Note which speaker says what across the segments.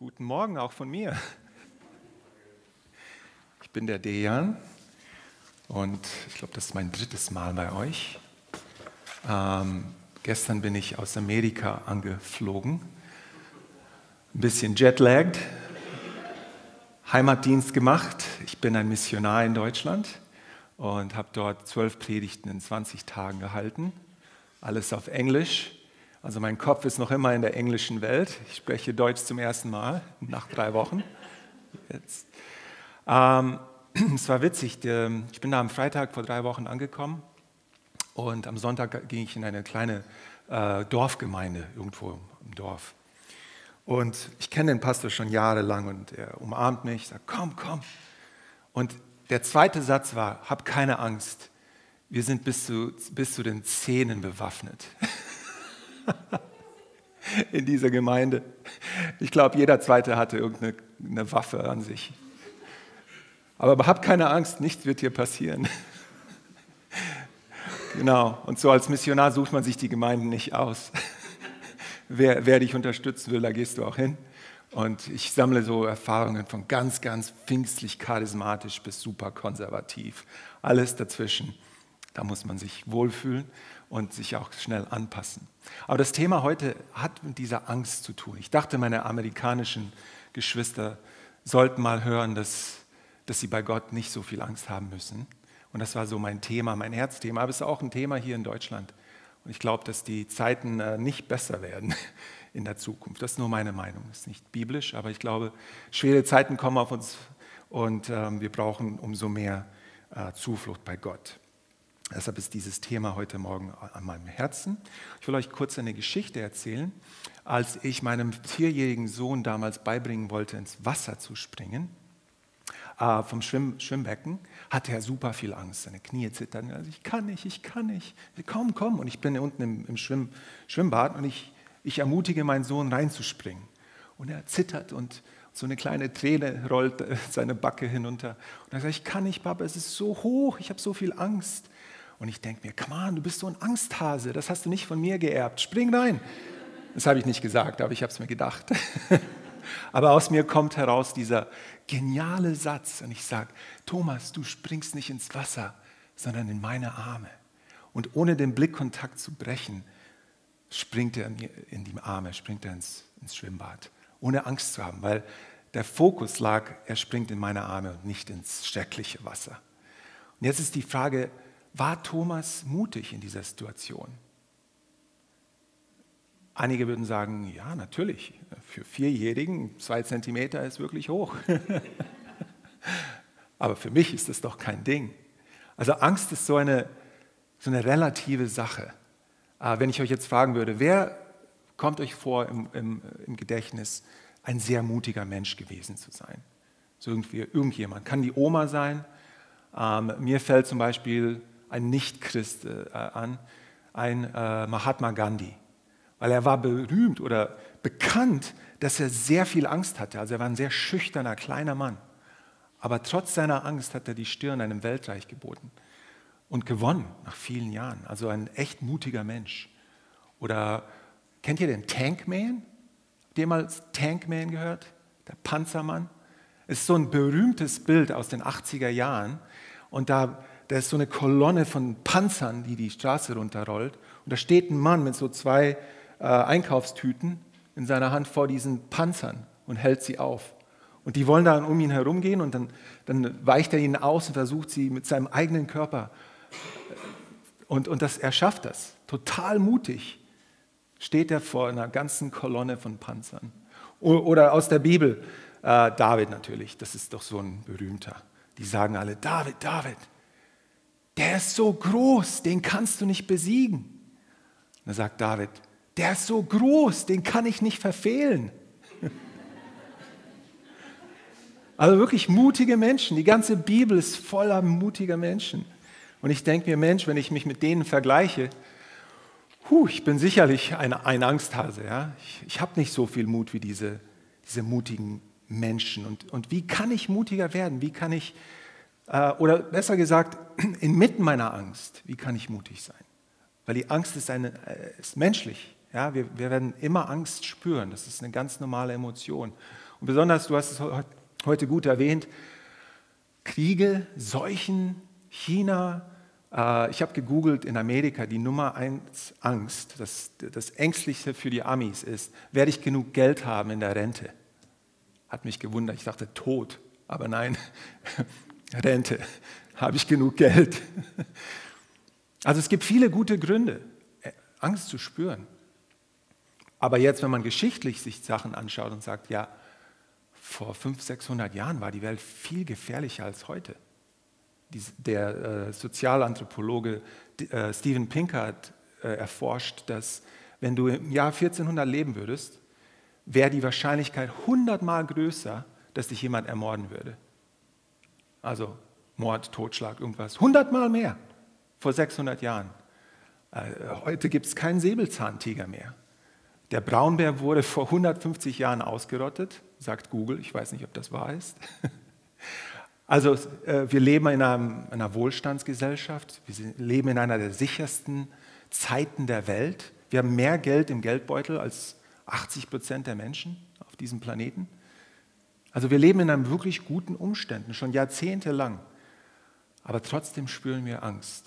Speaker 1: Guten Morgen auch von mir. Ich bin der Dejan und ich glaube, das ist mein drittes Mal bei euch. Ähm, gestern bin ich aus Amerika angeflogen, ein bisschen jetlagged, Heimatdienst gemacht. Ich bin ein Missionar in Deutschland und habe dort zwölf Predigten in 20 Tagen gehalten, alles auf Englisch. Also mein Kopf ist noch immer in der englischen Welt. Ich spreche Deutsch zum ersten Mal nach drei Wochen. Jetzt. Ähm, es war witzig. Ich bin da am Freitag vor drei Wochen angekommen und am Sonntag ging ich in eine kleine äh, Dorfgemeinde irgendwo im Dorf. Und ich kenne den Pastor schon jahrelang und er umarmt mich, sagt, komm, komm. Und der zweite Satz war, hab keine Angst, wir sind bis zu, bis zu den Zähnen bewaffnet. in dieser Gemeinde. Ich glaube, jeder Zweite hatte irgendeine Waffe an sich. Aber habt keine Angst, nichts wird hier passieren. Genau, und so als Missionar sucht man sich die Gemeinden nicht aus. Wer, wer dich unterstützen will, da gehst du auch hin. Und ich sammle so Erfahrungen von ganz, ganz pfingstlich charismatisch bis super konservativ. Alles dazwischen. Da muss man sich wohlfühlen und sich auch schnell anpassen. Aber das Thema heute hat mit dieser Angst zu tun. Ich dachte, meine amerikanischen Geschwister sollten mal hören, dass, dass sie bei Gott nicht so viel Angst haben müssen. Und das war so mein Thema, mein Herzthema. Aber es ist auch ein Thema hier in Deutschland. Und ich glaube, dass die Zeiten äh, nicht besser werden in der Zukunft. Das ist nur meine Meinung. Das ist nicht biblisch, aber ich glaube, schwere Zeiten kommen auf uns und ähm, wir brauchen umso mehr äh, Zuflucht bei Gott. Deshalb ist dieses Thema heute Morgen an meinem Herzen. Ich will euch kurz eine Geschichte erzählen. Als ich meinem vierjährigen Sohn damals beibringen wollte, ins Wasser zu springen, äh, vom Schwimm, Schwimmbecken, hatte er super viel Angst. Seine Knie zitterten. Also ich kann nicht, ich kann nicht. Komm, komm. Und ich bin unten im, im Schwimm, Schwimmbad und ich, ich ermutige meinen Sohn reinzuspringen. Und er zittert und so eine kleine Träne rollt seine Backe hinunter. Und er sagt, ich kann nicht, Papa, es ist so hoch, ich habe so viel Angst. Und ich denke mir, come on, du bist so ein Angsthase, das hast du nicht von mir geerbt, spring rein. Das habe ich nicht gesagt, aber ich habe es mir gedacht. aber aus mir kommt heraus dieser geniale Satz und ich sage, Thomas, du springst nicht ins Wasser, sondern in meine Arme. Und ohne den Blickkontakt zu brechen, springt er in die Arme, springt er ins, ins Schwimmbad, ohne Angst zu haben, weil der Fokus lag, er springt in meine Arme und nicht ins schreckliche Wasser. Und jetzt ist die Frage, war Thomas mutig in dieser Situation? Einige würden sagen, ja, natürlich. Für Vierjährigen zwei Zentimeter ist wirklich hoch. Aber für mich ist das doch kein Ding. Also Angst ist so eine, so eine relative Sache. Aber wenn ich euch jetzt fragen würde, wer kommt euch vor im, im, im Gedächtnis, ein sehr mutiger Mensch gewesen zu sein? So irgendwie, irgendjemand. Kann die Oma sein? Ähm, mir fällt zum Beispiel ein Nicht-Christ äh, an, ein äh, Mahatma Gandhi, weil er war berühmt oder bekannt, dass er sehr viel Angst hatte. Also er war ein sehr schüchterner, kleiner Mann. Aber trotz seiner Angst hat er die Stirn einem Weltreich geboten und gewonnen nach vielen Jahren. Also ein echt mutiger Mensch. Oder kennt ihr den Tankman? Habt ihr mal Tankman gehört? Der Panzermann? Ist so ein berühmtes Bild aus den 80er Jahren. Und da da ist so eine Kolonne von Panzern, die die Straße runterrollt. Und da steht ein Mann mit so zwei äh, Einkaufstüten in seiner Hand vor diesen Panzern und hält sie auf. Und die wollen dann um ihn herumgehen und dann, dann weicht er ihnen aus und versucht sie mit seinem eigenen Körper. Und, und das, er schafft das. Total mutig steht er vor einer ganzen Kolonne von Panzern. Oder aus der Bibel, äh, David natürlich, das ist doch so ein berühmter. Die sagen alle, David, David, der ist so groß, den kannst du nicht besiegen. da sagt David, der ist so groß, den kann ich nicht verfehlen. Also wirklich mutige Menschen. Die ganze Bibel ist voller mutiger Menschen. Und ich denke mir, Mensch, wenn ich mich mit denen vergleiche, huh, ich bin sicherlich ein, ein Angsthase. Ja? Ich, ich habe nicht so viel Mut wie diese, diese mutigen Menschen. Und, und wie kann ich mutiger werden? Wie kann ich oder besser gesagt, inmitten meiner Angst, wie kann ich mutig sein? Weil die Angst ist, eine, äh, ist menschlich. Ja? Wir, wir werden immer Angst spüren. Das ist eine ganz normale Emotion. Und besonders, du hast es heute gut erwähnt, Kriege, Seuchen, China. Äh, ich habe gegoogelt in Amerika, die Nummer eins Angst, das, das Ängstlichste für die Amis ist, werde ich genug Geld haben in der Rente? Hat mich gewundert. Ich dachte, Tod. Aber nein, Rente. Habe ich genug Geld? Also es gibt viele gute Gründe, äh, Angst zu spüren. Aber jetzt, wenn man geschichtlich sich Sachen anschaut und sagt, ja, vor 500, 600 Jahren war die Welt viel gefährlicher als heute. Der äh, Sozialanthropologe äh, Steven Pinker hat erforscht, dass wenn du im Jahr 1400 leben würdest, wäre die Wahrscheinlichkeit hundertmal größer, dass dich jemand ermorden würde. Also Mord, Totschlag, irgendwas. Hundertmal mehr vor 600 Jahren. Heute gibt es keinen Säbelzahntiger mehr. Der Braunbär wurde vor 150 Jahren ausgerottet, sagt Google. Ich weiß nicht, ob das wahr ist. Also äh, wir leben in einer, einer Wohlstandsgesellschaft. Wir leben in einer der sichersten Zeiten der Welt. Wir haben mehr Geld im Geldbeutel als 80 Prozent der Menschen auf diesem Planeten. Also wir leben in einem wirklich guten Umständen, schon jahrzehntelang. Aber trotzdem spüren wir Angst.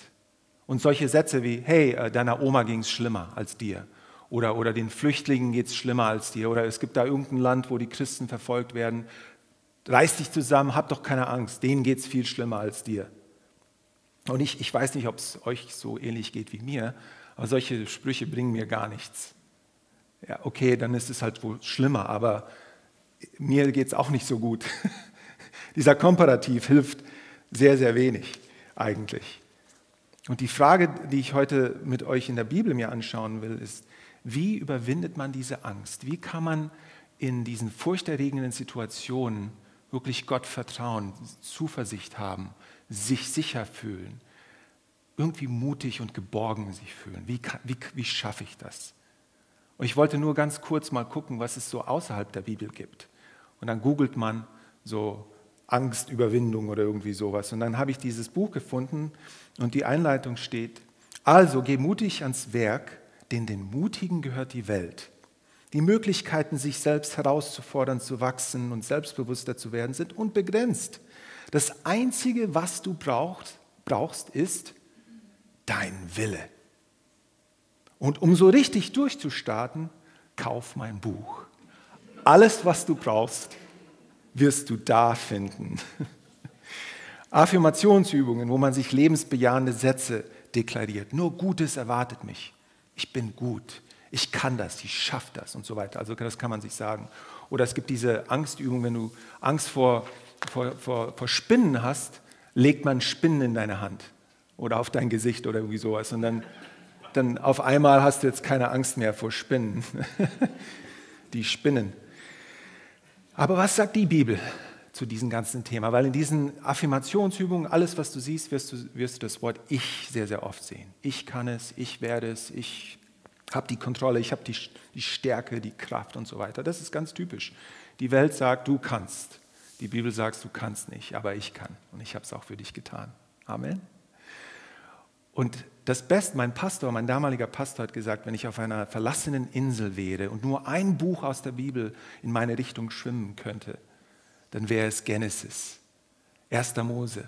Speaker 1: Und solche Sätze wie, hey, äh, deiner Oma ging es schlimmer als dir oder, oder den Flüchtlingen geht es schlimmer als dir oder es gibt da irgendein Land, wo die Christen verfolgt werden. Reiß dich zusammen, hab doch keine Angst, denen geht es viel schlimmer als dir. Und ich, ich weiß nicht, ob es euch so ähnlich geht wie mir, aber solche Sprüche bringen mir gar nichts. Ja, okay, dann ist es halt wohl schlimmer, aber mir geht es auch nicht so gut. Dieser Komparativ hilft sehr, sehr wenig eigentlich. Und die Frage, die ich heute mit euch in der Bibel mir anschauen will, ist, wie überwindet man diese Angst? Wie kann man in diesen furchterregenden Situationen wirklich Gott vertrauen, Zuversicht haben, sich sicher fühlen, irgendwie mutig und geborgen sich fühlen? Wie, wie, wie schaffe ich das? Und ich wollte nur ganz kurz mal gucken, was es so außerhalb der Bibel gibt. Und dann googelt man so Angstüberwindung oder irgendwie sowas. Und dann habe ich dieses Buch gefunden und die Einleitung steht, also geh mutig ans Werk, denn den Mutigen gehört die Welt. Die Möglichkeiten, sich selbst herauszufordern, zu wachsen und selbstbewusster zu werden, sind unbegrenzt. Das Einzige, was du brauchst, brauchst ist dein Wille. Und um so richtig durchzustarten, kauf mein Buch. Alles, was du brauchst, wirst du da finden. Affirmationsübungen, wo man sich lebensbejahende Sätze deklariert. Nur Gutes erwartet mich ich bin gut, ich kann das, ich schaffe das und so weiter. Also das kann man sich sagen. Oder es gibt diese Angstübung, wenn du Angst vor, vor, vor, vor Spinnen hast, legt man Spinnen in deine Hand oder auf dein Gesicht oder irgendwie sowas. Und dann, dann auf einmal hast du jetzt keine Angst mehr vor Spinnen. die Spinnen. Aber was sagt die Bibel zu diesem ganzen Thema? Weil in diesen Affirmationsübungen, alles, was du siehst, wirst du, wirst du das Wort Ich sehr, sehr oft sehen. Ich kann es, ich werde es, ich habe die Kontrolle, ich habe die, die Stärke, die Kraft und so weiter. Das ist ganz typisch. Die Welt sagt, du kannst. Die Bibel sagt, du kannst nicht, aber ich kann. Und ich habe es auch für dich getan. Amen. Und das Beste, mein Pastor, mein damaliger Pastor hat gesagt, wenn ich auf einer verlassenen Insel wäre und nur ein Buch aus der Bibel in meine Richtung schwimmen könnte, dann wäre es Genesis, 1. Mose.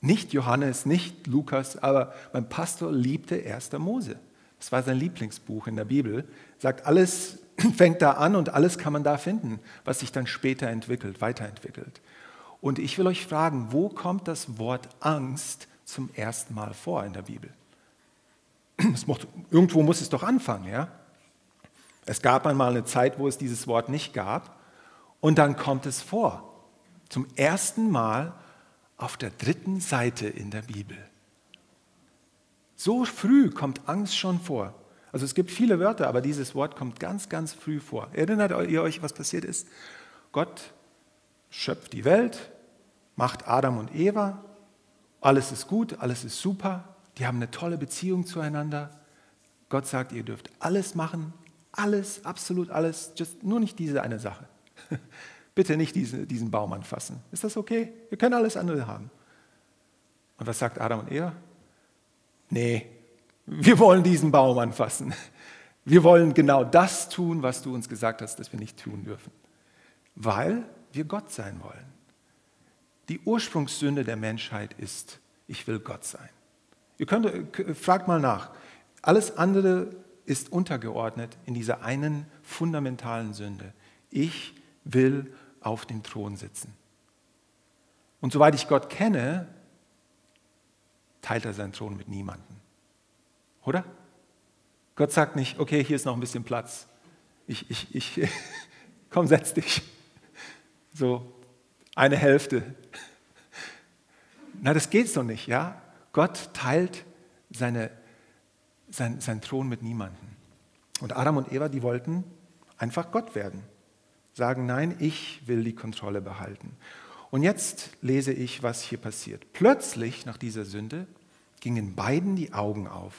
Speaker 1: Nicht Johannes, nicht Lukas, aber mein Pastor liebte 1. Mose. Das war sein Lieblingsbuch in der Bibel. Sagt, alles fängt da an und alles kann man da finden, was sich dann später entwickelt, weiterentwickelt. Und ich will euch fragen, wo kommt das Wort Angst zum ersten Mal vor in der Bibel? Mocht, irgendwo muss es doch anfangen, ja? Es gab einmal eine Zeit, wo es dieses Wort nicht gab. Und dann kommt es vor. Zum ersten Mal auf der dritten Seite in der Bibel. So früh kommt Angst schon vor. Also es gibt viele Wörter, aber dieses Wort kommt ganz, ganz früh vor. Erinnert ihr euch, was passiert ist? Gott schöpft die Welt, macht Adam und Eva, alles ist gut, alles ist super, die haben eine tolle Beziehung zueinander. Gott sagt, ihr dürft alles machen, alles, absolut alles, just, nur nicht diese eine Sache. Bitte nicht diese, diesen Baum anfassen. Ist das okay? Wir können alles andere haben. Und was sagt Adam und Eva? Nee, wir wollen diesen Baum anfassen. Wir wollen genau das tun, was du uns gesagt hast, dass wir nicht tun dürfen. weil wir Gott sein wollen. Die Ursprungssünde der Menschheit ist, ich will Gott sein. Ihr könnt, fragt mal nach. Alles andere ist untergeordnet in dieser einen fundamentalen Sünde. Ich will auf dem Thron sitzen. Und soweit ich Gott kenne, teilt er seinen Thron mit niemandem. Oder? Gott sagt nicht, okay, hier ist noch ein bisschen Platz. Ich, ich, ich, komm, setz dich. So, eine Hälfte. Na, das geht so nicht, ja? Gott teilt seine, sein, seinen Thron mit niemandem. Und Adam und Eva, die wollten einfach Gott werden. Sagen, nein, ich will die Kontrolle behalten. Und jetzt lese ich, was hier passiert. Plötzlich, nach dieser Sünde, gingen beiden die Augen auf.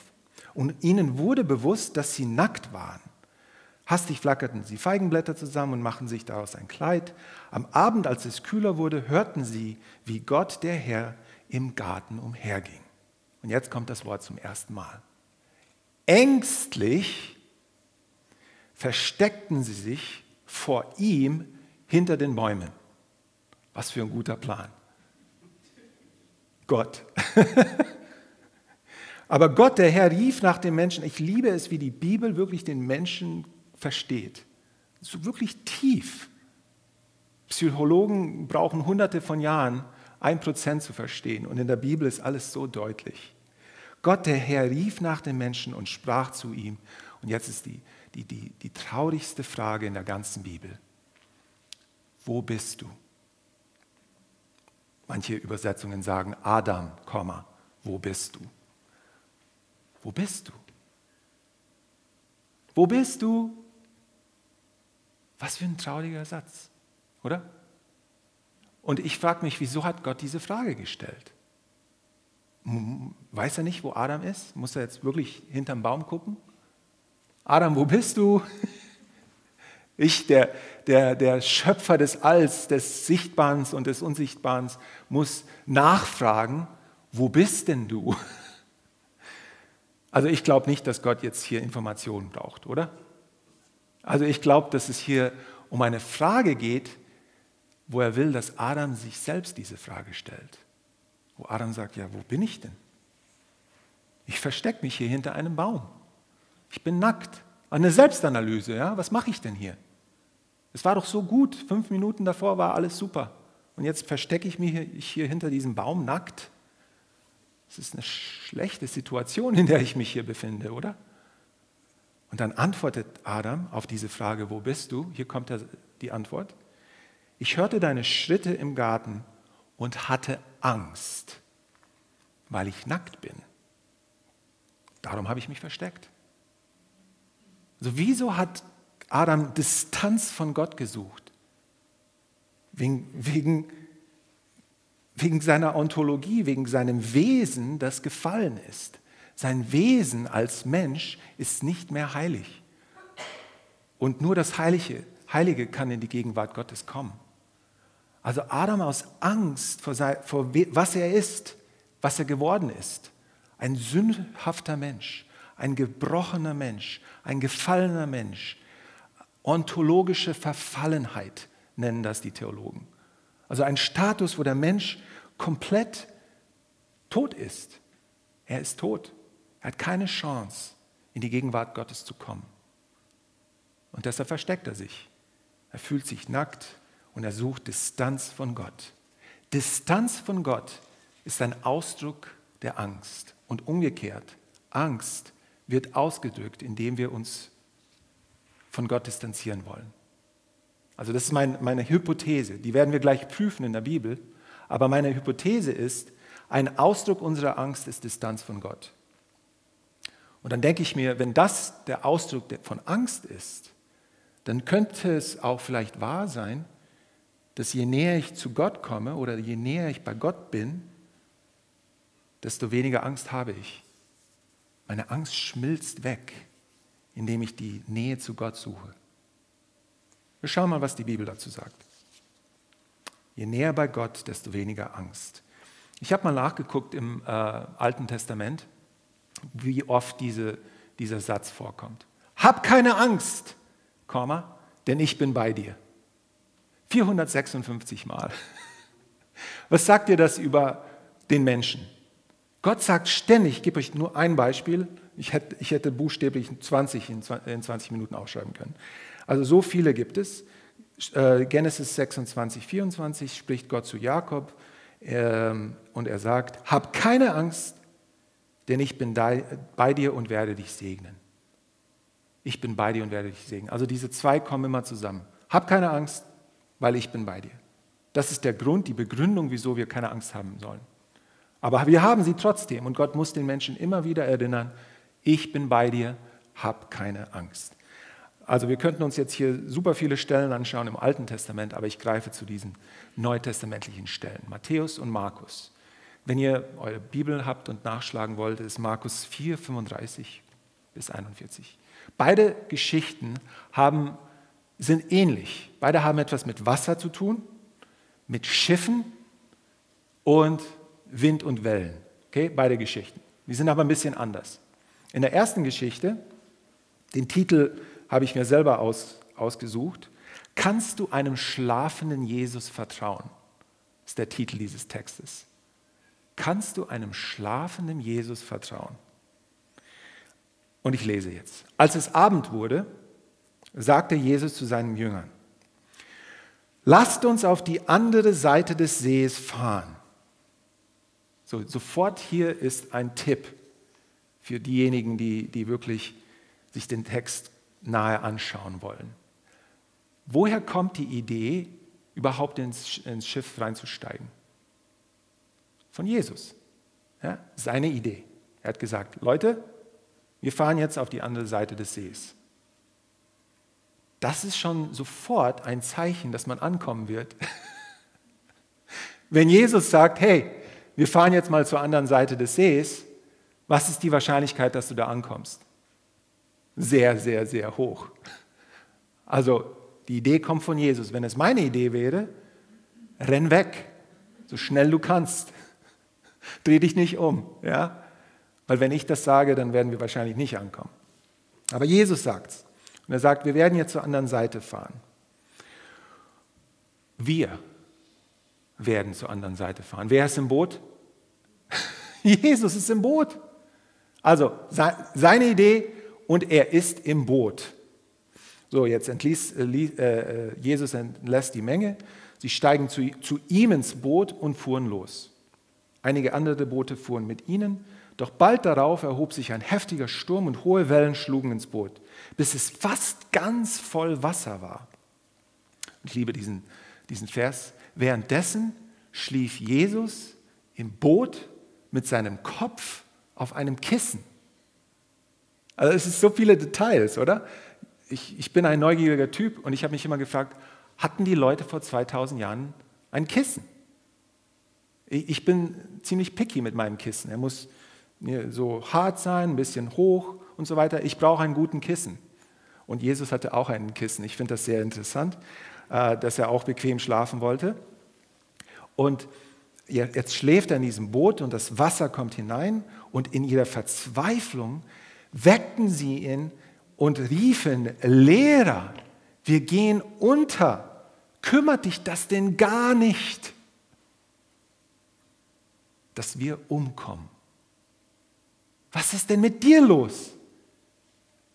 Speaker 1: Und ihnen wurde bewusst, dass sie nackt waren. Hastig flackerten sie Feigenblätter zusammen und machten sich daraus ein Kleid. Am Abend, als es kühler wurde, hörten sie, wie Gott der Herr im Garten umherging. Und jetzt kommt das Wort zum ersten Mal. Ängstlich versteckten sie sich vor ihm hinter den Bäumen. Was für ein guter Plan. Gott. Aber Gott, der Herr, rief nach dem Menschen. Ich liebe es, wie die Bibel wirklich den Menschen versteht. So wirklich tief. Psychologen brauchen hunderte von Jahren, ein Prozent zu verstehen. Und in der Bibel ist alles so deutlich. Gott, der Herr, rief nach dem Menschen und sprach zu ihm. Und jetzt ist die, die, die, die traurigste Frage in der ganzen Bibel. Wo bist du? Manche Übersetzungen sagen Adam, wo bist du? Wo bist du? Wo bist du? Was für ein trauriger Satz, oder? Und ich frage mich, wieso hat Gott diese Frage gestellt? Weiß er nicht, wo Adam ist? Muss er jetzt wirklich hinterm Baum gucken? Adam, wo bist du? Ich, der, der, der Schöpfer des Alls, des Sichtbaren und des Unsichtbaren, muss nachfragen, wo bist denn du? Also ich glaube nicht, dass Gott jetzt hier Informationen braucht, oder? Also ich glaube, dass es hier um eine Frage geht, wo er will, dass Adam sich selbst diese Frage stellt. Wo Adam sagt, ja, wo bin ich denn? Ich verstecke mich hier hinter einem Baum. Ich bin nackt. Eine Selbstanalyse, ja, was mache ich denn hier? Es war doch so gut, fünf Minuten davor war alles super. Und jetzt verstecke ich mich hier hinter diesem Baum nackt. Es ist eine schlechte Situation, in der ich mich hier befinde, oder? Und dann antwortet Adam auf diese Frage, wo bist du? Hier kommt die Antwort. Ich hörte deine Schritte im Garten und hatte Angst, weil ich nackt bin. Darum habe ich mich versteckt. Also wieso hat Adam Distanz von Gott gesucht? Wegen, wegen, wegen seiner Ontologie, wegen seinem Wesen, das gefallen ist. Sein Wesen als Mensch ist nicht mehr heilig. Und nur das Heilige, Heilige kann in die Gegenwart Gottes kommen. Also Adam aus Angst vor, vor was er ist, was er geworden ist. Ein sündhafter Mensch, ein gebrochener Mensch, ein gefallener Mensch. Ontologische Verfallenheit nennen das die Theologen. Also ein Status, wo der Mensch komplett tot ist. Er ist tot. Er hat keine Chance, in die Gegenwart Gottes zu kommen. Und deshalb versteckt er sich. Er fühlt sich nackt und er sucht Distanz von Gott. Distanz von Gott ist ein Ausdruck der Angst. Und umgekehrt, Angst wird ausgedrückt, indem wir uns von Gott distanzieren wollen. Also das ist mein, meine Hypothese, die werden wir gleich prüfen in der Bibel, aber meine Hypothese ist, ein Ausdruck unserer Angst ist Distanz von Gott. Und dann denke ich mir, wenn das der Ausdruck von Angst ist, dann könnte es auch vielleicht wahr sein, dass je näher ich zu Gott komme oder je näher ich bei Gott bin, desto weniger Angst habe ich. Meine Angst schmilzt weg, indem ich die Nähe zu Gott suche. Wir schauen mal, was die Bibel dazu sagt. Je näher bei Gott, desto weniger Angst. Ich habe mal nachgeguckt im äh, Alten Testament wie oft diese, dieser Satz vorkommt. Hab keine Angst, Komma, denn ich bin bei dir. 456 Mal. Was sagt dir das über den Menschen? Gott sagt ständig, ich gebe euch nur ein Beispiel, ich hätte, ich hätte buchstäblich 20 in 20 Minuten aufschreiben können. Also so viele gibt es. Äh, Genesis 26, 24 spricht Gott zu Jakob ähm, und er sagt, hab keine Angst, denn ich bin bei dir und werde dich segnen. Ich bin bei dir und werde dich segnen. Also diese zwei kommen immer zusammen. Hab keine Angst, weil ich bin bei dir. Das ist der Grund, die Begründung, wieso wir keine Angst haben sollen. Aber wir haben sie trotzdem und Gott muss den Menschen immer wieder erinnern, ich bin bei dir, hab keine Angst. Also wir könnten uns jetzt hier super viele Stellen anschauen im Alten Testament, aber ich greife zu diesen neutestamentlichen Stellen, Matthäus und Markus. Wenn ihr eure Bibel habt und nachschlagen wollt, ist Markus 4, 35 bis 41. Beide Geschichten haben, sind ähnlich. Beide haben etwas mit Wasser zu tun, mit Schiffen und Wind und Wellen. Okay, beide Geschichten. Die sind aber ein bisschen anders. In der ersten Geschichte, den Titel habe ich mir selber aus, ausgesucht, Kannst du einem schlafenden Jesus vertrauen? Ist der Titel dieses Textes. Kannst du einem schlafenden Jesus vertrauen? Und ich lese jetzt. Als es Abend wurde, sagte Jesus zu seinen Jüngern, lasst uns auf die andere Seite des Sees fahren. So, sofort hier ist ein Tipp für diejenigen, die, die wirklich sich den Text nahe anschauen wollen. Woher kommt die Idee, überhaupt ins, ins Schiff reinzusteigen? Von Jesus. Ja, seine Idee. Er hat gesagt, Leute, wir fahren jetzt auf die andere Seite des Sees. Das ist schon sofort ein Zeichen, dass man ankommen wird. Wenn Jesus sagt, hey, wir fahren jetzt mal zur anderen Seite des Sees, was ist die Wahrscheinlichkeit, dass du da ankommst? Sehr, sehr, sehr hoch. Also die Idee kommt von Jesus. Wenn es meine Idee wäre, renn weg, so schnell du kannst. Dreh dich nicht um, ja? Weil wenn ich das sage, dann werden wir wahrscheinlich nicht ankommen. Aber Jesus sagt es. Und er sagt, wir werden jetzt zur anderen Seite fahren. Wir werden zur anderen Seite fahren. Wer ist im Boot? Jesus ist im Boot. Also seine Idee und er ist im Boot. So, jetzt entließ, äh, äh, Jesus entlässt die Menge. Sie steigen zu, zu ihm ins Boot und fuhren los. Einige andere Boote fuhren mit ihnen, doch bald darauf erhob sich ein heftiger Sturm und hohe Wellen schlugen ins Boot, bis es fast ganz voll Wasser war. Ich liebe diesen, diesen Vers. Währenddessen schlief Jesus im Boot mit seinem Kopf auf einem Kissen. Also es sind so viele Details, oder? ich, ich bin ein neugieriger Typ und ich habe mich immer gefragt, hatten die Leute vor 2000 Jahren ein Kissen? Ich, bin ziemlich picky mit meinem Kissen. Er muss so hart sein, ein bisschen hoch und so weiter. Ich brauche einen guten Kissen. Und Jesus hatte auch einen Kissen. Ich finde das sehr interessant, äh, dass er auch bequem schlafen wollte. Und jetzt schläft er in diesem Boot und das Wasser kommt hinein und in ihrer Verzweiflung weckten sie ihn und riefen, Lehrer, wir gehen unter, kümmert dich das denn gar nicht, dass wir umkommen? Was ist denn mit dir los?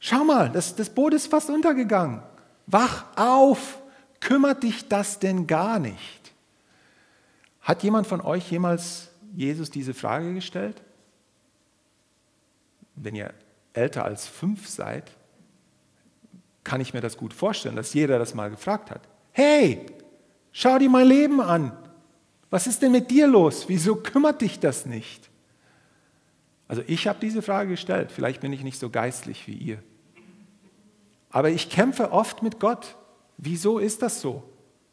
Speaker 1: Schau mal, das, das Boot ist fast untergegangen. Wach auf, kümmert dich das denn gar nicht? Hat jemand von euch jemals Jesus diese Frage gestellt? Wenn ihr älter als fünf seid, kann ich mir das gut vorstellen, dass jeder das mal gefragt hat. Hey, schau dir mein Leben an. Was ist denn mit dir los? Wieso kümmert dich das nicht? Also ich habe diese Frage gestellt. Vielleicht bin ich nicht so geistlich wie ihr. Aber ich kämpfe oft mit Gott. Wieso ist das so?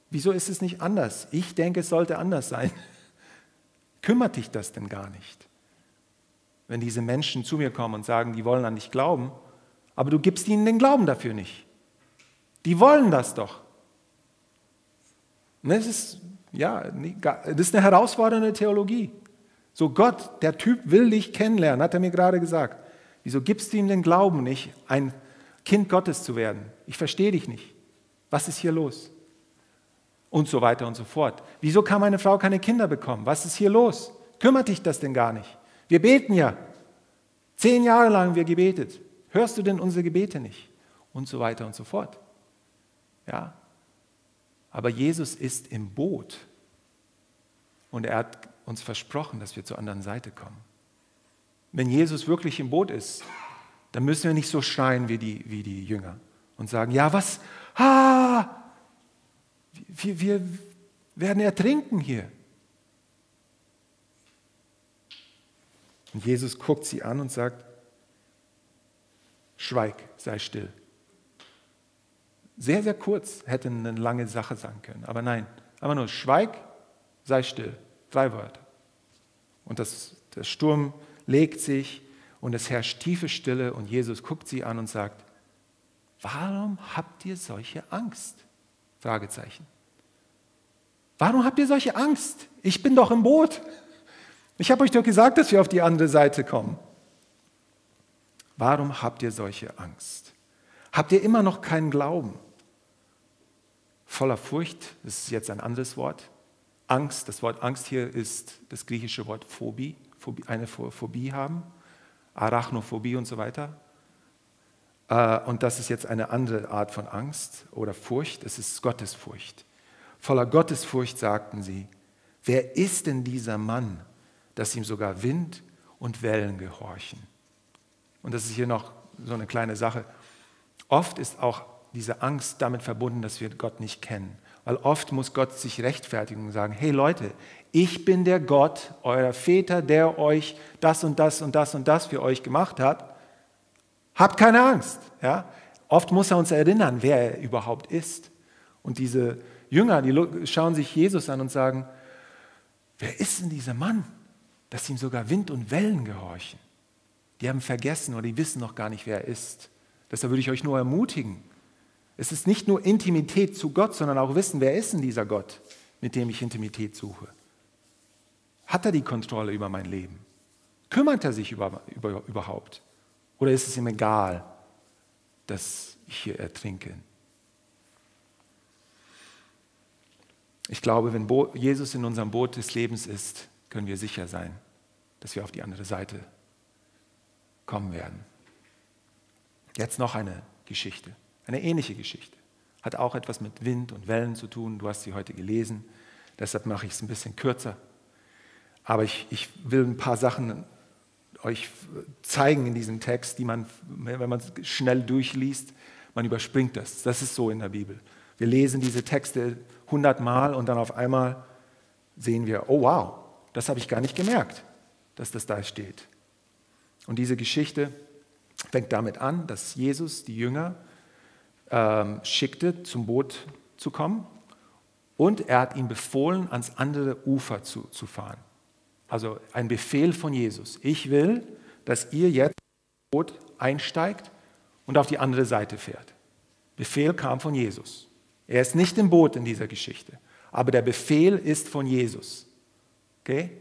Speaker 1: Wieso ist es nicht anders? Ich denke, es sollte anders sein. Kümmert dich das denn gar nicht? Wenn diese Menschen zu mir kommen und sagen, die wollen an dich glauben, aber du gibst ihnen den Glauben dafür nicht. Die wollen das doch. das ist, ja, das ist eine herausfordernde Theologie. So Gott, der Typ will dich kennenlernen, hat er mir gerade gesagt. Wieso gibst du ihm den Glauben nicht, ein Kind Gottes zu werden? Ich verstehe dich nicht. Was ist hier los? Und so weiter und so fort. Wieso kann meine Frau keine Kinder bekommen? Was ist hier los? Kümmert dich das denn gar nicht? Wir beten ja. Zehn Jahre lang haben wir gebetet. Hörst du denn unsere Gebete nicht? Und so weiter und so fort. Ja. Aber Jesus ist im Boot. Und er hat uns versprochen, dass wir zur anderen Seite kommen. Wenn Jesus wirklich im Boot ist, dann müssen wir nicht so schreien wie die, wie die Jünger und sagen, ja, was? Ah, wir, wir werden ertrinken hier. Und Jesus guckt sie an und sagt, schweig, sei still. Sehr, sehr kurz hätte eine lange Sache sein können, aber nein, aber nur schweig, sei still. Drei Wörter. Und das, der Sturm legt sich und es herrscht tiefe Stille und Jesus guckt sie an und sagt, warum habt ihr solche Angst? Fragezeichen. Warum habt ihr solche Angst? Ich bin doch im Boot. Ich habe euch doch gesagt, dass wir auf die andere Seite kommen. Warum habt ihr solche Angst? Habt ihr immer noch keinen Glauben? Voller Furcht, das ist jetzt ein anderes Wort. Angst, das Wort Angst hier ist das griechische Wort Phobie, eine Phobie haben, Arachnophobie und so weiter. Äh, und das ist jetzt eine andere Art von Angst oder Furcht, es ist Gottesfurcht. Voller Gottesfurcht sagten sie, wer ist denn dieser Mann, dass ihm sogar Wind und Wellen gehorchen? Und das ist hier noch so eine kleine Sache. Oft ist auch diese Angst damit verbunden, dass wir Gott nicht kennen. Weil oft muss Gott sich rechtfertigen und sagen, hey Leute, ich bin der Gott eurer Väter, der euch das und das und das und das für euch gemacht hat. Habt keine Angst. Ja? Oft muss er uns erinnern, wer er überhaupt ist. Und diese Jünger, die schauen sich Jesus an und sagen, wer ist denn dieser Mann, dass ihm sogar Wind und Wellen gehorchen? Die haben vergessen oder die wissen noch gar nicht, wer er ist. Deshalb würde ich euch nur ermutigen, es ist nicht nur Intimität zu Gott, sondern auch wissen, wer ist denn dieser Gott, mit dem ich Intimität suche? Hat er die Kontrolle über mein Leben? Kümmert er sich über, über, überhaupt? Oder ist es ihm egal, dass ich hier ertrinke? Ich glaube, wenn Bo Jesus in unserem Boot des Lebens ist, können wir sicher sein, dass wir auf die andere Seite kommen werden. Jetzt noch eine Geschichte. Eine ähnliche Geschichte. Hat auch etwas mit Wind und Wellen zu tun. Du hast sie heute gelesen. Deshalb mache ich es ein bisschen kürzer. Aber ich, ich will ein paar Sachen euch zeigen in diesem Text, die man, wenn man es schnell durchliest, man überspringt das. Das ist so in der Bibel. Wir lesen diese Texte hundertmal und dann auf einmal sehen wir, oh wow, das habe ich gar nicht gemerkt, dass das da steht. Und diese Geschichte fängt damit an, dass Jesus die Jünger ähm, schickte, zum Boot zu kommen. Und er hat ihm befohlen, ans andere Ufer zu, zu fahren. Also ein Befehl von Jesus. Ich will, dass ihr jetzt ins Boot einsteigt und auf die andere Seite fährt. Befehl kam von Jesus. Er ist nicht im Boot in dieser Geschichte, aber der Befehl ist von Jesus. Okay?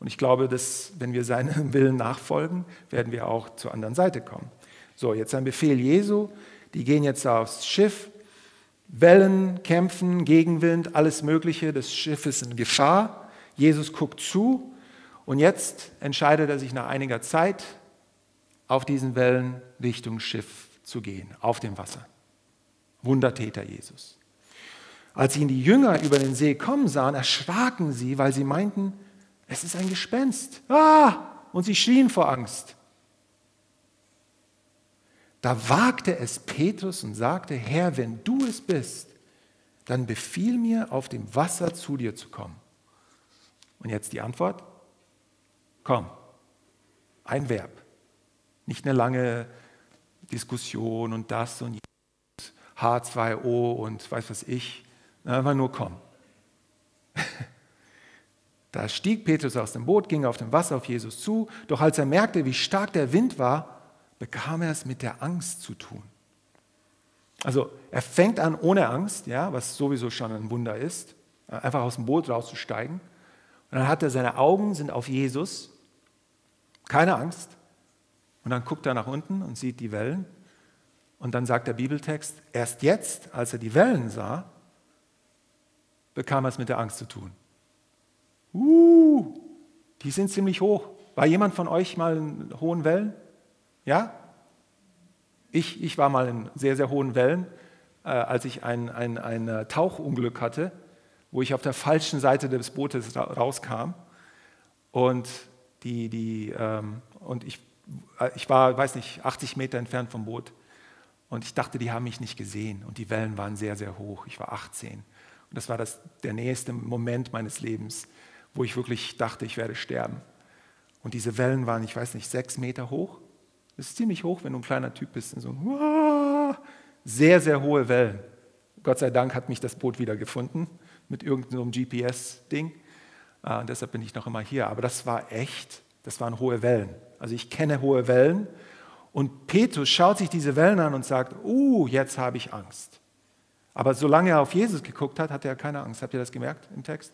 Speaker 1: Und ich glaube, dass wenn wir seinem Willen nachfolgen, werden wir auch zur anderen Seite kommen. So, jetzt ein Befehl Jesu. Die gehen jetzt aufs Schiff, Wellen, Kämpfen, Gegenwind, alles Mögliche. Das Schiff ist in Gefahr. Jesus guckt zu und jetzt entscheidet er sich nach einiger Zeit, auf diesen Wellen Richtung Schiff zu gehen, auf dem Wasser. Wundertäter Jesus. Als ihn die Jünger über den See kommen sahen, erschraken sie, weil sie meinten, es ist ein Gespenst. Ah! Und sie schrien vor Angst. Da wagte es Petrus und sagte, Herr, wenn du es bist, dann befiehl mir, auf dem Wasser zu dir zu kommen. Und jetzt die Antwort, komm, ein Verb, nicht eine lange Diskussion und das und H2O und weiß was ich, einfach nur komm. Da stieg Petrus aus dem Boot, ging auf dem Wasser auf Jesus zu, doch als er merkte, wie stark der Wind war, bekam er es mit der Angst zu tun. Also er fängt an ohne Angst, ja, was sowieso schon ein Wunder ist, einfach aus dem Boot rauszusteigen. Und dann hat er seine Augen sind auf Jesus, keine Angst. Und dann guckt er nach unten und sieht die Wellen. Und dann sagt der Bibeltext, erst jetzt, als er die Wellen sah, bekam es mit der Angst zu tun. Uh, die sind ziemlich hoch. War jemand von euch mal in hohen Wellen? Ja? Ich, ich war mal in sehr, sehr hohen Wellen, äh, als ich ein, ein, ein äh, Tauchunglück hatte, wo ich auf der falschen Seite des Bootes ra rauskam. Und, die, die, ähm, und ich, äh, ich war, weiß nicht, 80 Meter entfernt vom Boot. Und ich dachte, die haben mich nicht gesehen. Und die Wellen waren sehr, sehr hoch. Ich war 18. Und das war das, der nächste Moment meines Lebens, wo ich wirklich dachte, ich werde sterben. Und diese Wellen waren, ich weiß nicht, sechs Meter hoch. Das ist ziemlich hoch, wenn du ein kleiner Typ bist. So sehr, sehr hohe Wellen. Gott sei Dank hat mich das Boot wieder gefunden mit irgendeinem GPS-Ding. Äh, und deshalb bin ich noch immer hier. Aber das war echt, das waren hohe Wellen. Also ich kenne hohe Wellen. Und Petrus schaut sich diese Wellen an und sagt, uh, jetzt habe ich Angst. Aber solange er auf Jesus geguckt hat, hatte er keine Angst. Habt ihr das gemerkt im Text?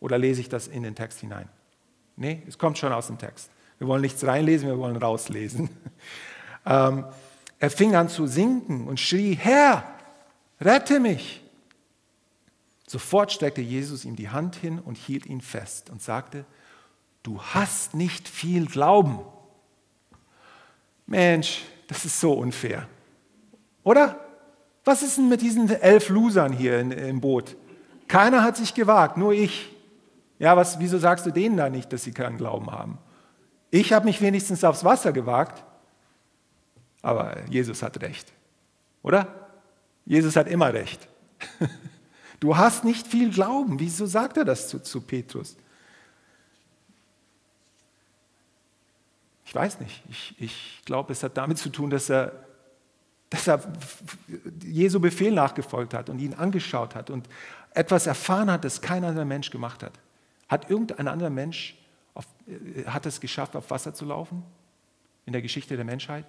Speaker 1: Oder lese ich das in den Text hinein? Nee, es kommt schon aus dem Text. Wir wollen nichts reinlesen, wir wollen rauslesen. Ähm, er fing an zu sinken und schrie, Herr, rette mich. Sofort streckte Jesus ihm die Hand hin und hielt ihn fest und sagte, du hast nicht viel Glauben. Mensch, das ist so unfair. Oder? Was ist denn mit diesen elf Losern hier im Boot? Keiner hat sich gewagt, nur ich. Ja, was, wieso sagst du denen da nicht, dass sie keinen Glauben haben? Ich habe mich wenigstens aufs Wasser gewagt, aber Jesus hat recht. Oder? Jesus hat immer recht. Du hast nicht viel Glauben. Wieso sagt er das zu, zu Petrus? Ich weiß nicht. Ich, ich glaube, es hat damit zu tun, dass er, dass er Jesu Befehl nachgefolgt hat und ihn angeschaut hat und etwas erfahren hat, das kein anderer Mensch gemacht hat. Hat irgendein anderer Mensch auf, äh, hat es geschafft, auf Wasser zu laufen? In der Geschichte der Menschheit?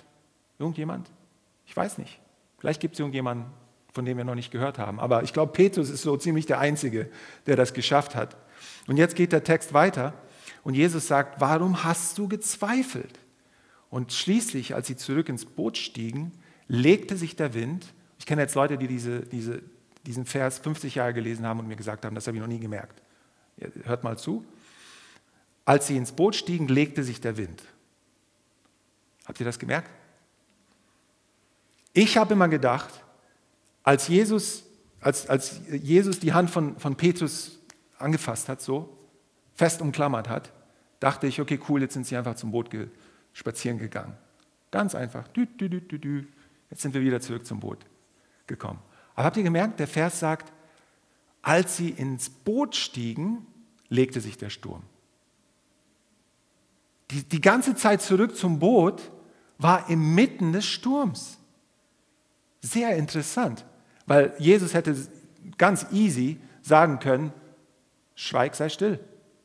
Speaker 1: Irgendjemand? Ich weiß nicht. Vielleicht gibt es irgendjemanden, von dem wir noch nicht gehört haben. Aber ich glaube, Petrus ist so ziemlich der Einzige, der das geschafft hat. Und jetzt geht der Text weiter und Jesus sagt, warum hast du gezweifelt? Und schließlich, als sie zurück ins Boot stiegen, legte sich der Wind. Ich kenne jetzt Leute, die diese, diese, diesen Vers 50 Jahre gelesen haben und mir gesagt haben, das habe ich noch nie gemerkt. Hört mal zu. Als sie ins Boot stiegen, legte sich der Wind. Habt ihr das gemerkt? Ich habe immer gedacht, als Jesus, als, als Jesus die Hand von, von Petrus angefasst hat, so fest umklammert hat, dachte ich, okay, cool, jetzt sind sie einfach zum Boot ge spazieren gegangen. Ganz einfach. Dü, dü, dü, jetzt sind wir wieder zurück zum Boot gekommen. Aber habt ihr gemerkt, der Vers sagt, als sie ins Boot stiegen, legte sich der Sturm. Die, die ganze Zeit zurück zum Boot war inmitten des Sturms. Sehr interessant, weil Jesus hätte ganz easy sagen können, schweig, sei still,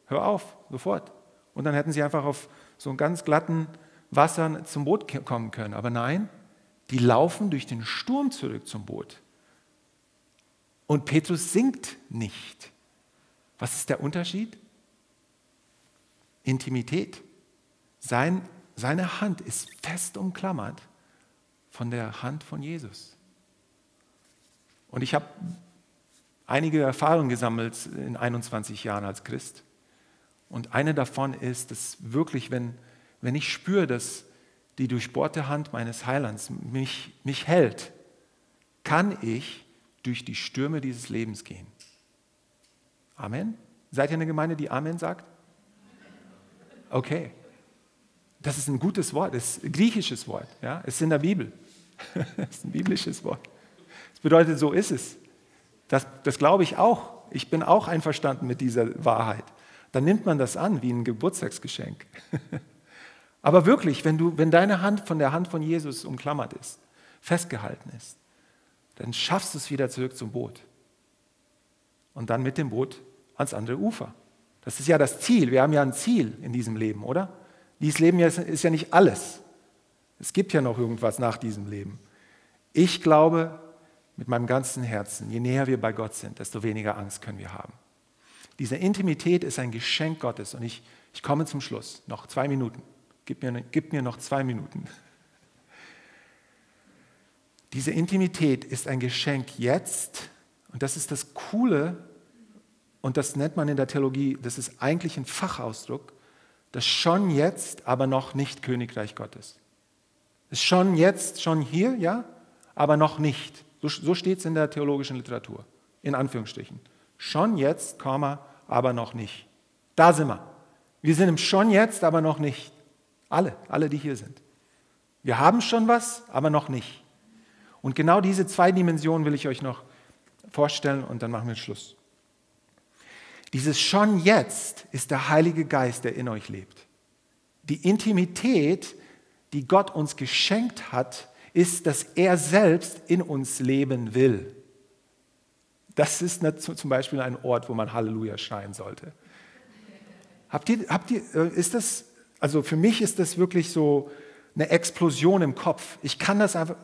Speaker 1: hör auf, sofort. Und dann hätten sie einfach auf so einem ganz glatten Wasser zum Boot kommen können. Aber nein, die laufen durch den Sturm zurück zum Boot. Und Petrus singt nicht. Was ist der Unterschied? Intimität. Sein, seine Hand ist fest umklammert von der Hand von Jesus. Und ich habe einige Erfahrungen gesammelt in 21 Jahren als Christ. Und eine davon ist, dass wirklich, wenn, wenn ich spüre, dass die durchbohrte Hand meines Heilands mich, mich hält, kann ich durch die Stürme dieses Lebens gehen. Amen? Seid ihr eine Gemeinde, die Amen sagt? Okay. Das ist ein gutes Wort, das ist ein griechisches Wort. Ja? Es ist in der Bibel. Es ist ein biblisches Wort. Das bedeutet, so ist es. Das, das glaube ich auch. Ich bin auch einverstanden mit dieser Wahrheit. Dann nimmt man das an wie ein Geburtstagsgeschenk. Aber wirklich, wenn, du, wenn deine Hand von der Hand von Jesus umklammert ist, festgehalten ist, dann schaffst du es wieder zurück zum Boot. Und dann mit dem Boot ans andere Ufer. Das ist ja das Ziel. Wir haben ja ein Ziel in diesem Leben, oder? Dieses Leben ist ja nicht alles. Es gibt ja noch irgendwas nach diesem Leben. Ich glaube mit meinem ganzen Herzen, je näher wir bei Gott sind, desto weniger Angst können wir haben. Diese Intimität ist ein Geschenk Gottes und ich, ich komme zum Schluss. Noch zwei Minuten. Gib mir, gib mir noch zwei Minuten. Diese Intimität ist ein Geschenk jetzt und das ist das Coole und das nennt man in der Theologie, das ist eigentlich ein Fachausdruck, das schon jetzt, aber noch nicht Königreich Gottes. Ist schon jetzt, schon hier, ja, aber noch nicht. So, so steht es in der theologischen Literatur, in Anführungsstrichen. Schon jetzt, aber noch nicht. Da sind wir. Wir sind im Schon jetzt, aber noch nicht. Alle, alle, die hier sind. Wir haben schon was, aber noch nicht. Und genau diese zwei Dimensionen will ich euch noch vorstellen und dann machen wir Schluss. Dieses schon jetzt ist der Heilige Geist, der in euch lebt. Die Intimität, die Gott uns geschenkt hat, ist, dass er selbst in uns leben will. Das ist zum Beispiel ein Ort, wo man Halleluja schreien sollte. Habt ihr, habt ihr, äh, ist das, also für mich ist das wirklich so eine Explosion im Kopf. Ich kann das einfach,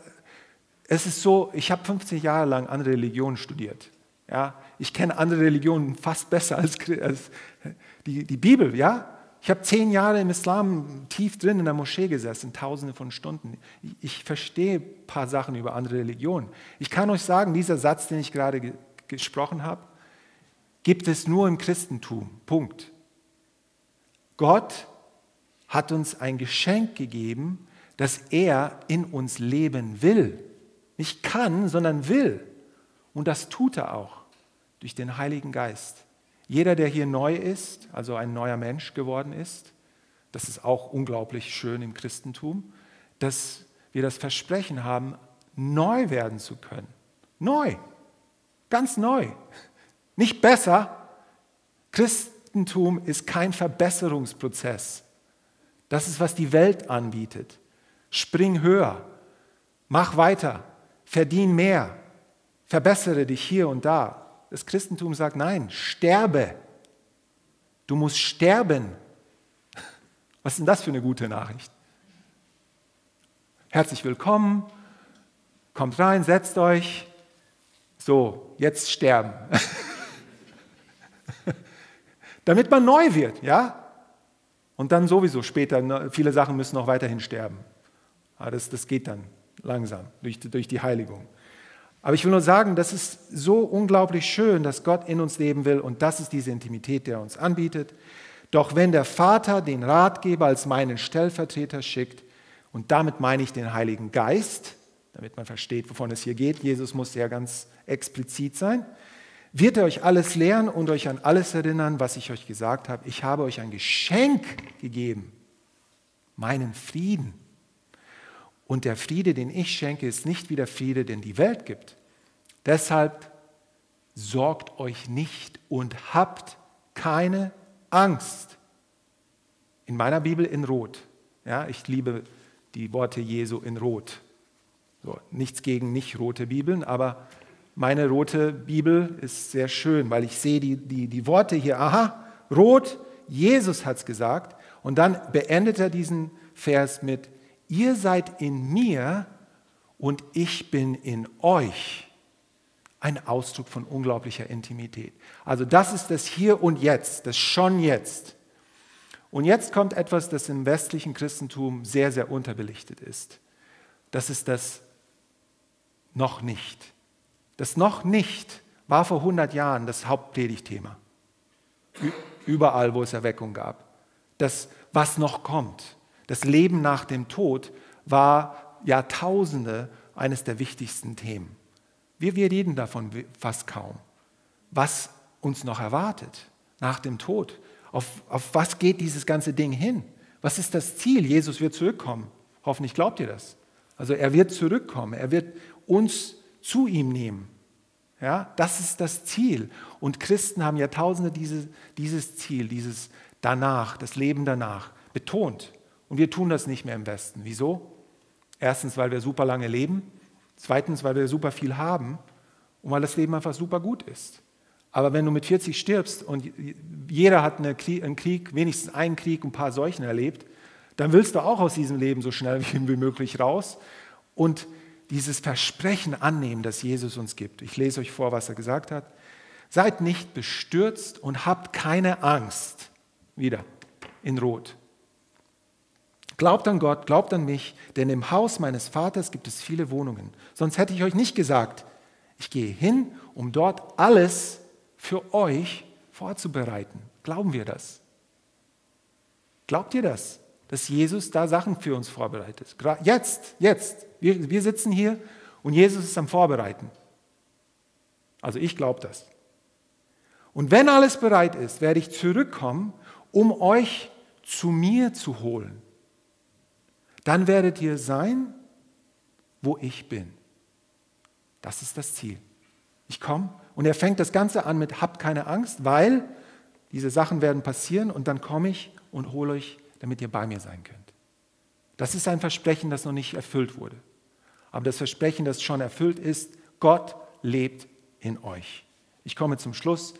Speaker 1: es ist so, ich habe 50 Jahre lang andere Religionen studiert. Ja, ich kenne andere Religionen fast besser als, als die, die Bibel. Ja, ich habe zehn Jahre im Islam tief drin in der Moschee gesessen, tausende von Stunden. Ich, verstehe ein paar Sachen über andere Religionen. Ich kann euch sagen, dieser Satz, den ich gerade ge gesprochen habe, gibt es nur im Christentum. Punkt. Gott hat uns ein Geschenk gegeben, dass er in uns leben will. Nicht kann, sondern will. Und das tut er auch durch den Heiligen Geist. Jeder, der hier neu ist, also ein neuer Mensch geworden ist, das ist auch unglaublich schön im Christentum, dass wir das Versprechen haben, neu werden zu können. Neu, ganz neu. Nicht besser. Christentum ist kein Verbesserungsprozess. Das ist, was die Welt anbietet. Spring höher, mach weiter, verdien mehr, verbessere dich hier und da. Das Christentum sagt, nein, sterbe. Du musst sterben. Was ist denn das für eine gute Nachricht? Herzlich willkommen, kommt rein, setzt euch. So, jetzt sterben. Damit man neu wird, ja? Und dann sowieso später, ne, viele Sachen müssen noch weiterhin sterben. Aber das, das geht dann langsam durch, durch die Heiligung. Aber ich will nur sagen, das ist so unglaublich schön, dass Gott in uns leben will und das ist diese Intimität, der er uns anbietet. Doch wenn der Vater den Ratgeber als meinen Stellvertreter schickt, und damit meine ich den Heiligen Geist, damit man versteht, wovon es hier geht, Jesus muss ja ganz explizit sein, wird er euch alles lehren und euch an alles erinnern, was ich euch gesagt habe. Ich habe euch ein Geschenk gegeben, meinen Frieden. Und der Friede, den ich schenke, ist nicht wie der Friede, den die Welt gibt. Deshalb sorgt euch nicht und habt keine Angst. In meiner Bibel in Rot. Ja, ich liebe die Worte Jesu in Rot. So, nichts gegen nicht rote Bibeln, aber meine rote Bibel ist sehr schön, weil ich sehe die, die, die Worte hier. Aha, rot, Jesus hat es gesagt. Und dann beendet er diesen Vers mit, ihr seid in mir und ich bin in euch. Ein Ausdruck von unglaublicher Intimität. Also das ist das Hier und Jetzt, das schon jetzt. Und jetzt kommt etwas, das im westlichen Christentum sehr, sehr unterbelichtet ist. Das ist das noch nicht. Das noch nicht war vor 100 Jahren das Hauptpredigtthema. Überall, wo es Erweckung gab. Das, was noch kommt. Das Leben nach dem Tod war Jahrtausende eines der wichtigsten Themen. Wir, wir reden davon fast kaum. Was uns noch erwartet nach dem Tod? Auf, auf was geht dieses ganze Ding hin? Was ist das Ziel? Jesus wird zurückkommen. Hoffentlich glaubt ihr das. Also er wird zurückkommen. Er wird uns zu ihm nehmen. Ja, das ist das Ziel. Und Christen haben Jahrtausende diese, dieses Ziel, dieses danach, das Leben danach betont. Und wir tun das nicht mehr im Westen. Wieso? Erstens, weil wir super lange leben. Zweitens, weil wir super viel haben. Und weil das Leben einfach super gut ist. Aber wenn du mit 40 stirbst und jeder hat einen Krieg, wenigstens einen Krieg ein paar Seuchen erlebt, dann willst du auch aus diesem Leben so schnell wie möglich raus und dieses Versprechen annehmen, das Jesus uns gibt. Ich lese euch vor, was er gesagt hat. Seid nicht bestürzt und habt keine Angst. Wieder in Rot. Glaubt an Gott, glaubt an mich, denn im Haus meines Vaters gibt es viele Wohnungen. Sonst hätte ich euch nicht gesagt, ich gehe hin, um dort alles für euch vorzubereiten. Glauben wir das? Glaubt ihr das? Dass Jesus da Sachen für uns vorbereitet. Jetzt, jetzt. Wir, wir sitzen hier und Jesus ist am Vorbereiten. Also ich glaube das. Und wenn alles bereit ist, werde ich zurückkommen, um euch zu mir zu holen. Dann werdet ihr sein, wo ich bin. Das ist das Ziel. Ich komme und er fängt das Ganze an mit, habt keine Angst, weil diese Sachen werden passieren und dann komme ich und hole euch, damit ihr bei mir sein könnt. Das ist ein Versprechen, das noch nicht erfüllt wurde. Aber das Versprechen, das schon erfüllt ist, Gott lebt in euch. Ich komme zum Schluss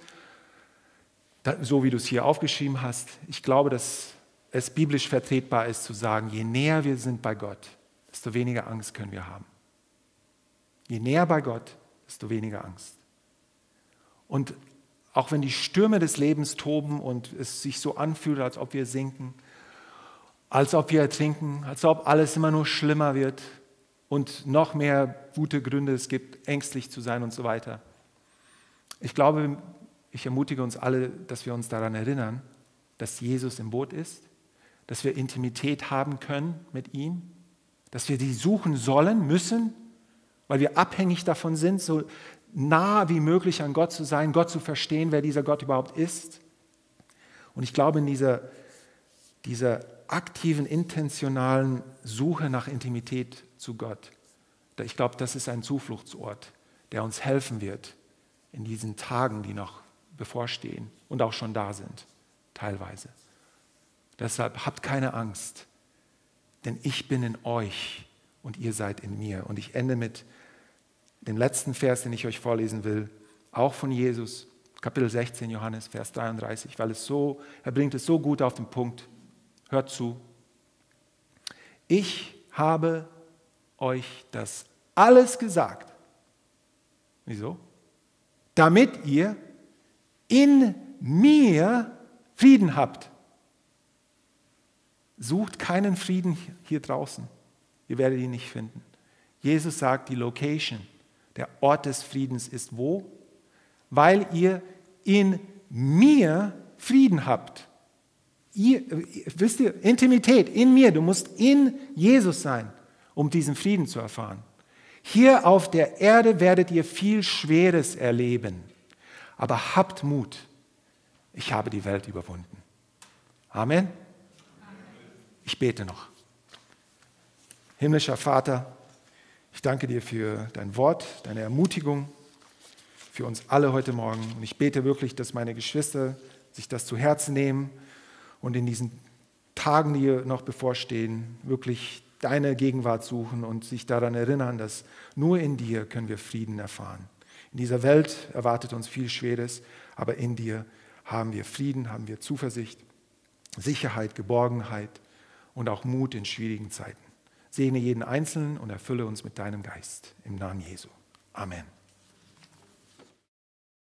Speaker 1: so wie du es hier aufgeschrieben hast, ich glaube, dass es biblisch vertretbar ist zu sagen, je näher wir sind bei Gott, desto weniger Angst können wir haben. Je näher bei Gott, desto weniger Angst. Und auch wenn die Stürme des Lebens toben und es sich so anfühlt, als ob wir sinken, als ob wir ertrinken, als ob alles immer nur schlimmer wird und noch mehr gute Gründe es gibt, ängstlich zu sein und so weiter. Ich glaube, ich ermutige uns alle, dass wir uns daran erinnern, dass Jesus im Boot ist, dass wir Intimität haben können mit ihm, dass wir die suchen sollen, müssen, weil wir abhängig davon sind, so nah wie möglich an Gott zu sein, Gott zu verstehen, wer dieser Gott überhaupt ist. Und ich glaube, in dieser, dieser aktiven, intentionalen Suche nach Intimität zu Gott, ich glaube, das ist ein Zufluchtsort, der uns helfen wird in diesen Tagen, die noch bevorstehen und auch schon da sind, teilweise. Deshalb habt keine Angst, denn ich bin in euch und ihr seid in mir. Und ich ende mit dem letzten Vers, den ich euch vorlesen will, auch von Jesus, Kapitel 16, Johannes, Vers 33, weil es so, er bringt es so gut auf den Punkt. Hört zu. Ich habe euch das alles gesagt. Wieso? Damit ihr in mir Frieden habt. Sucht keinen Frieden hier draußen. Ihr werdet ihn nicht finden. Jesus sagt, die Location, der Ort des Friedens ist wo? Weil ihr in mir Frieden habt. Ihr, wisst ihr, Intimität in mir, du musst in Jesus sein, um diesen Frieden zu erfahren. Hier auf der Erde werdet ihr viel Schweres erleben. Aber habt Mut, ich habe die Welt überwunden. Amen. Ich bete noch. Himmlischer Vater, ich danke dir für dein Wort, deine Ermutigung, für uns alle heute Morgen. Und ich bete wirklich, dass meine Geschwister sich das zu Herzen nehmen und in diesen Tagen, die noch bevorstehen, wirklich deine Gegenwart suchen und sich daran erinnern, dass nur in dir können wir Frieden erfahren. In dieser Welt erwartet uns viel Schweres, aber in dir haben wir Frieden, haben wir Zuversicht, Sicherheit, Geborgenheit und auch Mut in schwierigen Zeiten. Segne jeden Einzelnen und erfülle uns mit deinem Geist. Im Namen Jesu. Amen.